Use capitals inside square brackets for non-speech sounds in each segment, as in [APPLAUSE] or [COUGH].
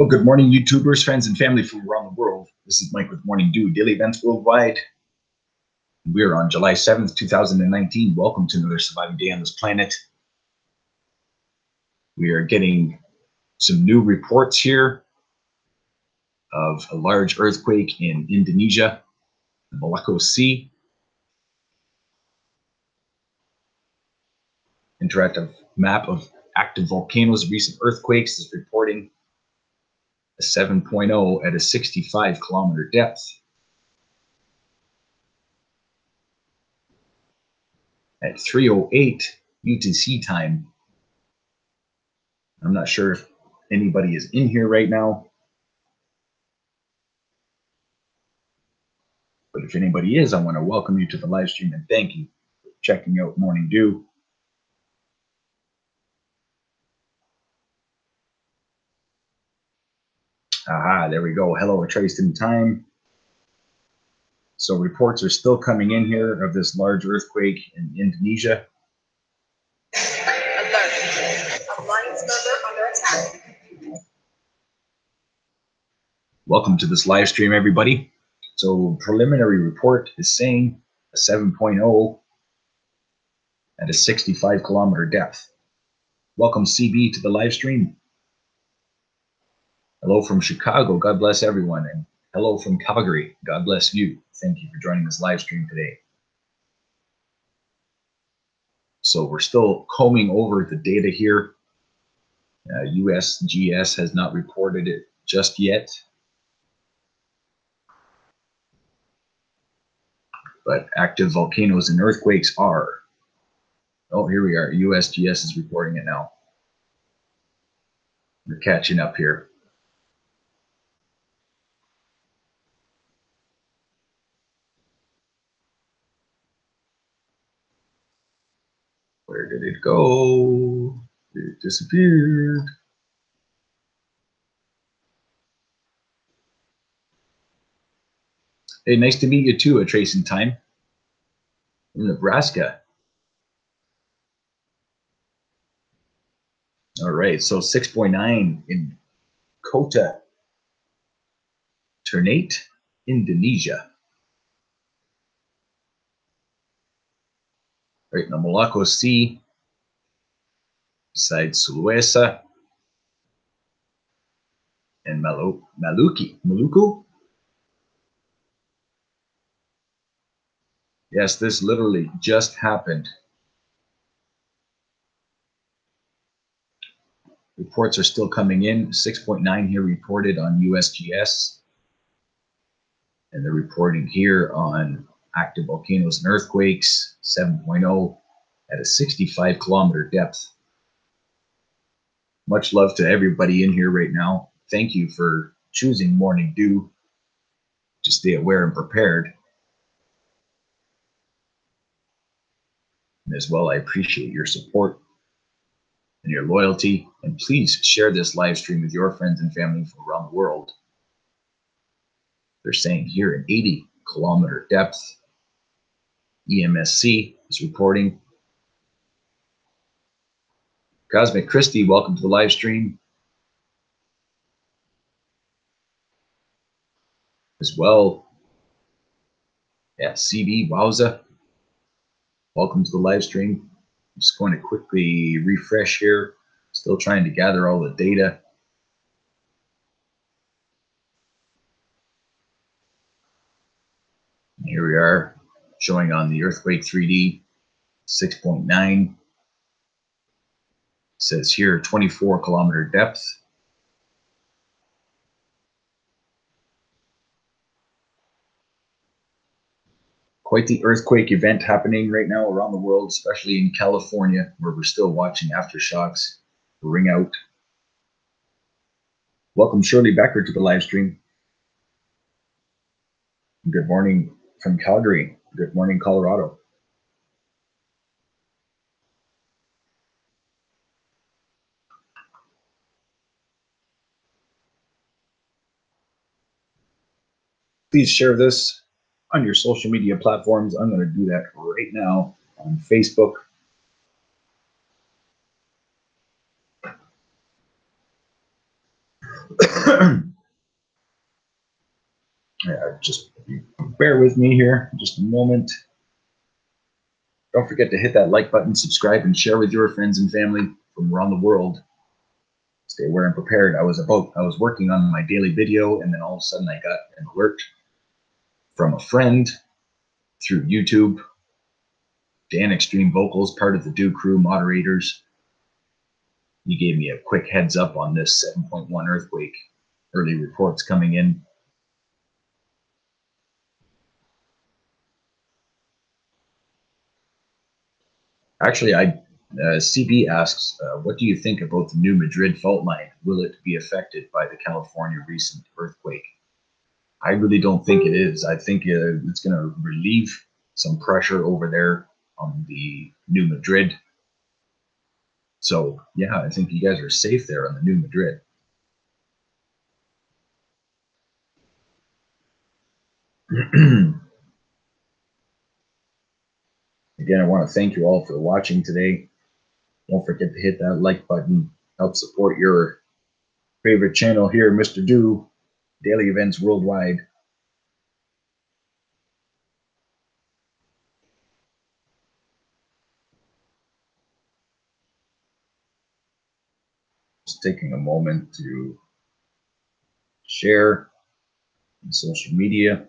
Well, good morning, YouTubers, friends, and family from around the world. This is Mike with Morning Dew, daily events worldwide. We're on July 7th, 2019. Welcome to another surviving day on this planet. We are getting some new reports here of a large earthquake in Indonesia, the Molucca Sea. Interactive map of active volcanoes, recent earthquakes is reporting a 7.0 at a 65 kilometer depth. At 3.08 UTC time. I'm not sure if anybody is in here right now. But if anybody is, I want to welcome you to the live stream and thank you for checking out Morning Dew. There we go. Hello, traced in time. So reports are still coming in here of this large earthquake in Indonesia. Alert. Alliance under attack. Welcome to this live stream, everybody. So preliminary report is saying a 7.0 at a 65 kilometer depth. Welcome CB to the live stream. Hello from Chicago. God bless everyone. And hello from Calgary. God bless you. Thank you for joining this live stream today. So we're still combing over the data here. Uh, USGS has not reported it just yet. But active volcanoes and earthquakes are. Oh, here we are. USGS is reporting it now. We're catching up here. Where did it go? It disappeared. Hey, nice to meet you too, a trace in time. In Nebraska. All right, so 6.9 in Kota Ternate, Indonesia. right now Molucca Sea, beside Sulawesi and Malu Maluki. Maluku? Yes, this literally just happened. Reports are still coming in. 6.9 here reported on USGS. And they're reporting here on active volcanoes and earthquakes, 7.0 at a 65 kilometer depth. Much love to everybody in here right now. Thank you for choosing Morning Dew to stay aware and prepared. And as well, I appreciate your support and your loyalty. And please share this live stream with your friends and family from around the world. They're saying here an 80 kilometer depth EMSC is reporting. Cosmic Christie, welcome to the live stream. As well, yeah, CB Wowza, welcome to the live stream. I'm just going to quickly refresh here. Still trying to gather all the data. Here we are showing on the earthquake 3D 6.9 says here 24 kilometer depth. Quite the earthquake event happening right now around the world especially in california where we're still watching aftershocks ring out. Welcome shirley becker to the live stream. Good morning from calgary. Good morning, Colorado. Please share this on your social media platforms. I'm going to do that right now on Facebook. [COUGHS] yeah, just bear with me here just a moment. Don't forget to hit that like button, subscribe, and share with your friends and family from around the world. Stay aware and prepared. I was about I was working on my daily video, and then all of a sudden I got an alert from a friend through YouTube. Dan Extreme Vocals, part of the Dew Crew moderators. He gave me a quick heads up on this 7.1 earthquake. Early reports coming in. Actually, I uh, CB asks, uh, what do you think about the new Madrid fault line? Will it be affected by the California recent earthquake? I really don't think it is. I think uh, it's going to relieve some pressure over there on the new Madrid. So yeah, I think you guys are safe there on the new Madrid. [CLEARS THROAT] Again, I want to thank you all for watching today. Don't forget to hit that like button. Help support your favorite channel here, Mr. Dew, Daily Events Worldwide. Just taking a moment to share social media.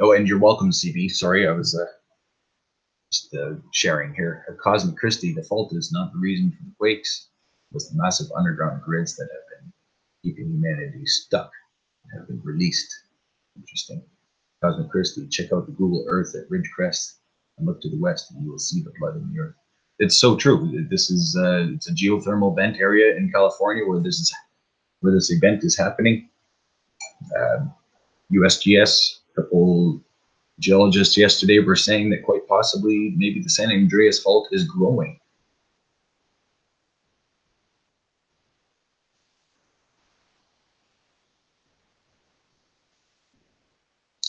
Oh, and you're welcome, CB. Sorry, I was uh, just uh, sharing here. Cosmic Christie, the fault is not the reason for the quakes. Was the massive underground grids that have been keeping humanity stuck have been released. Interesting. Cosmic Christie, check out the Google Earth at Ridgecrest and look to the west, and you will see the blood in the earth. It's so true. This is uh, it's a geothermal vent area in California where this is where this event is happening. Uh, USGS couple geologists yesterday were saying that quite possibly maybe the San Andreas fault is growing.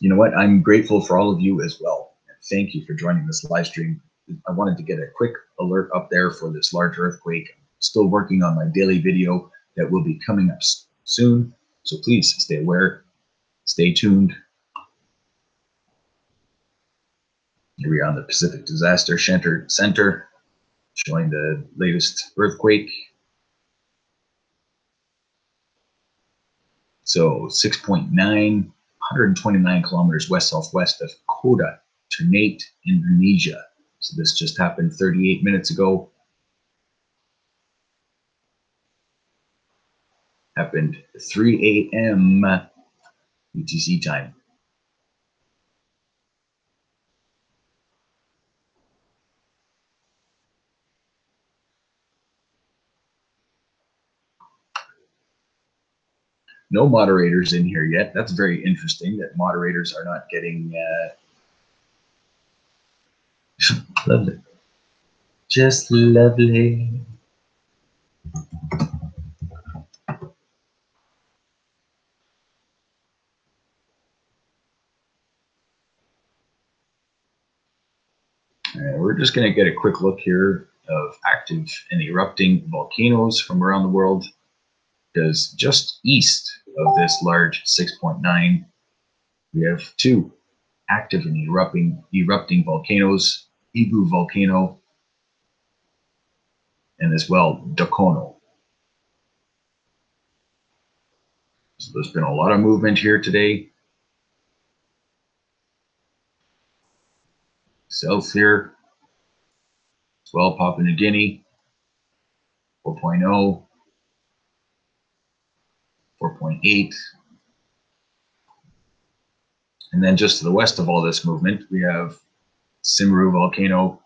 You know what? I'm grateful for all of you as well. And thank you for joining this live stream. I wanted to get a quick alert up there for this large earthquake. I'm still working on my daily video that will be coming up soon. So please stay aware, stay tuned, Here we are on the Pacific Disaster Center, Center showing the latest earthquake. So 6.9, 129 kilometers west southwest of Kota, Ternate, Indonesia. So this just happened 38 minutes ago. Happened 3 a.m. UTC time. No moderators in here yet. That's very interesting that moderators are not getting uh, [LAUGHS] lovely. Just lovely. we're just going to get a quick look here of active and erupting volcanoes from around the world because just east of this large 6.9, we have two active and erupting, erupting volcanoes, Ibu volcano, and as well Dukono. So there's been a lot of movement here today. South here, as well Papua New Guinea, 4.0, 4.8, And then just to the west of all this movement, we have Semeru volcano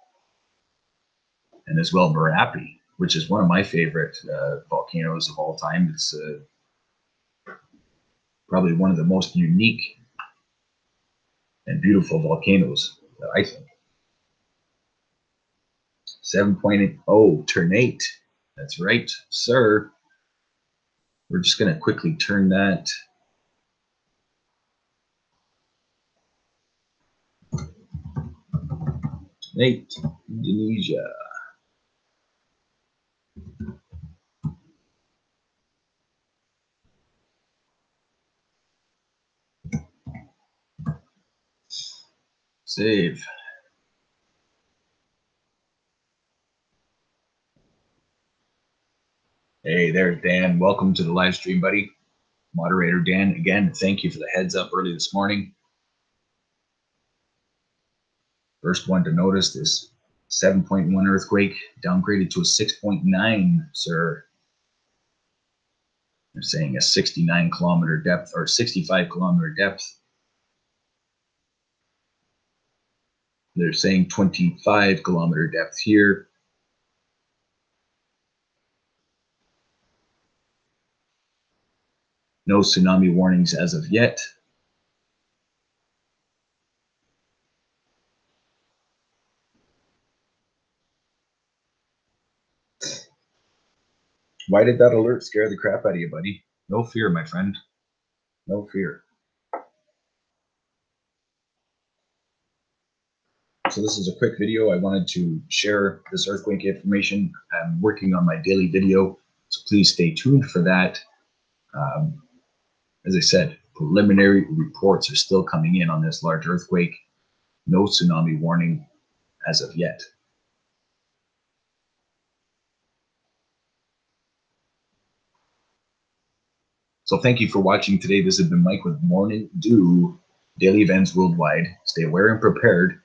and as well Merapi, which is one of my favorite uh, volcanoes of all time. It's uh, probably one of the most unique and beautiful volcanoes, that I think. 7.0 Ternate. That's right, sir. We're just going to quickly turn that. Nate, Indonesia. Save. Hey there, Dan. Welcome to the live stream, buddy. Moderator Dan, again, thank you for the heads up early this morning. First one to notice this 7.1 earthquake downgraded to a 6.9, sir. They're saying a 69 kilometer depth or 65 kilometer depth. They're saying 25 kilometer depth here. No tsunami warnings as of yet. Why did that alert scare the crap out of you, buddy? No fear, my friend. No fear. So this is a quick video. I wanted to share this earthquake information. I'm working on my daily video, so please stay tuned for that. Um, as I said, preliminary reports are still coming in on this large earthquake. No tsunami warning as of yet. So thank you for watching today. This has been Mike with Morning Dew Daily Events Worldwide. Stay aware and prepared.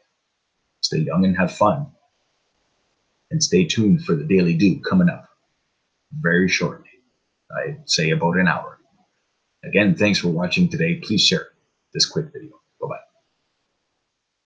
Stay young and have fun. And stay tuned for the Daily Dew coming up very shortly. I'd say about an hour. Again, thanks for watching today. Please share this quick video.